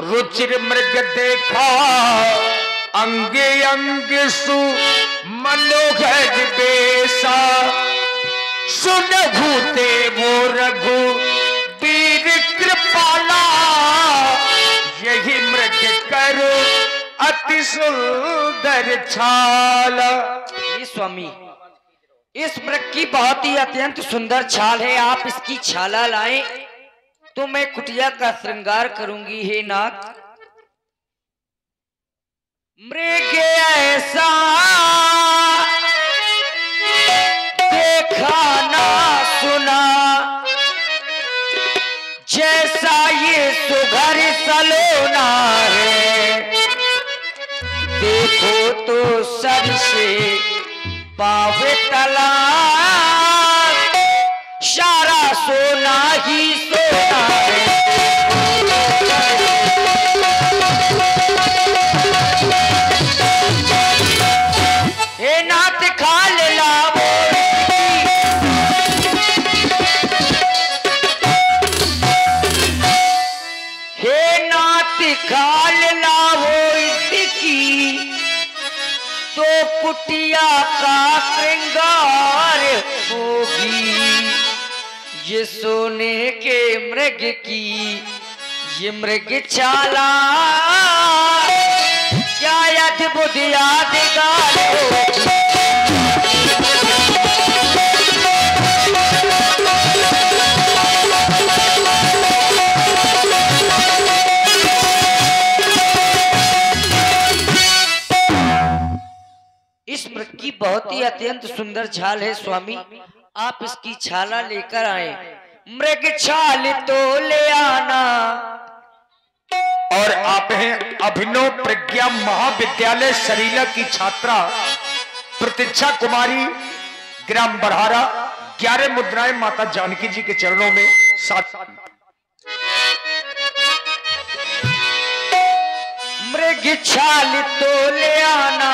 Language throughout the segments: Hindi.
रुचिर मृग देखा। अंग अंग सु मनोहर बेसा सुन भूते वो रघु वीर कृपाला। यही मृग कर अति सुंदर छाल। स्वामी, इस मृग की बहुत ही अत्यंत सुंदर छाल है। आप इसकी छाला लाएँ। तो मैं कुटिया का श्रृंगार करूँगी, हे नाथ मृग ऐसा देखा ना, सुना। जैसा ये सुघर सलोना है, देखो तो सर से पावे तला सोना ही सोना है। नाथ खाल लावो हे नाथ लावो इसकी तो कुटिया का श्रृंगार होगी। ये सोने के मृग की, ये मृग चाला क्या अद्भुत यादगार की बहुत ही अत्यंत सुंदर छाल है, स्वामी। आप इसकी छाला लेकर आए। मृग छाल तो ले आना। और आप हैं अभिनव प्रज्ञा महाविद्यालय सरीला की छात्रा प्रतीक्षा कुमारी ग्राम बरहारा ग्यारह मुद्राएँ माता जानकी जी के चरणों में साथ मृग छाल तो ले आना।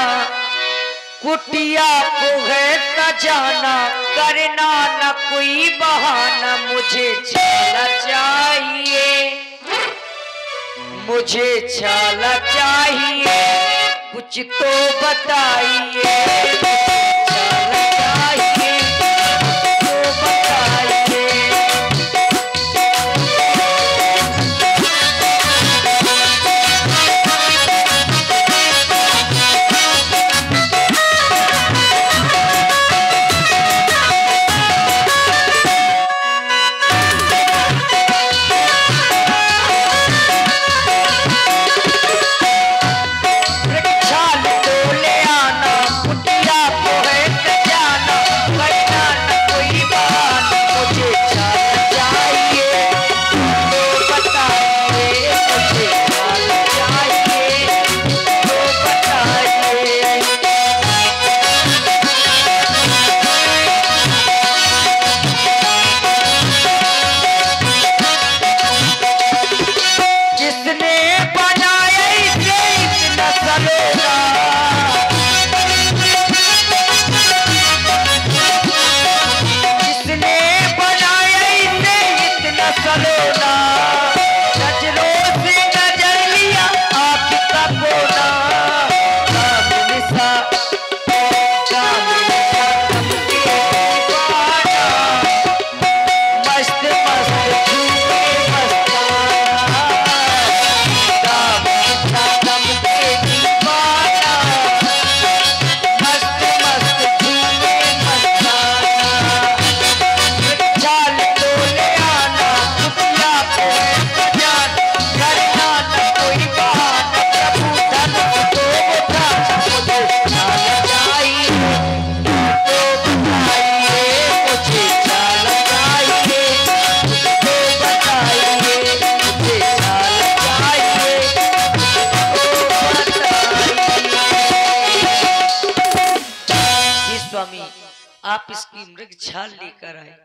कुटिया को है सजाना करना न कोई बहाना मुझे छाला चाहिए। मुझे छाला चाहिए कुछ तो बताइए। Barcelona. आप इसकी मृग झाल लेकर आए।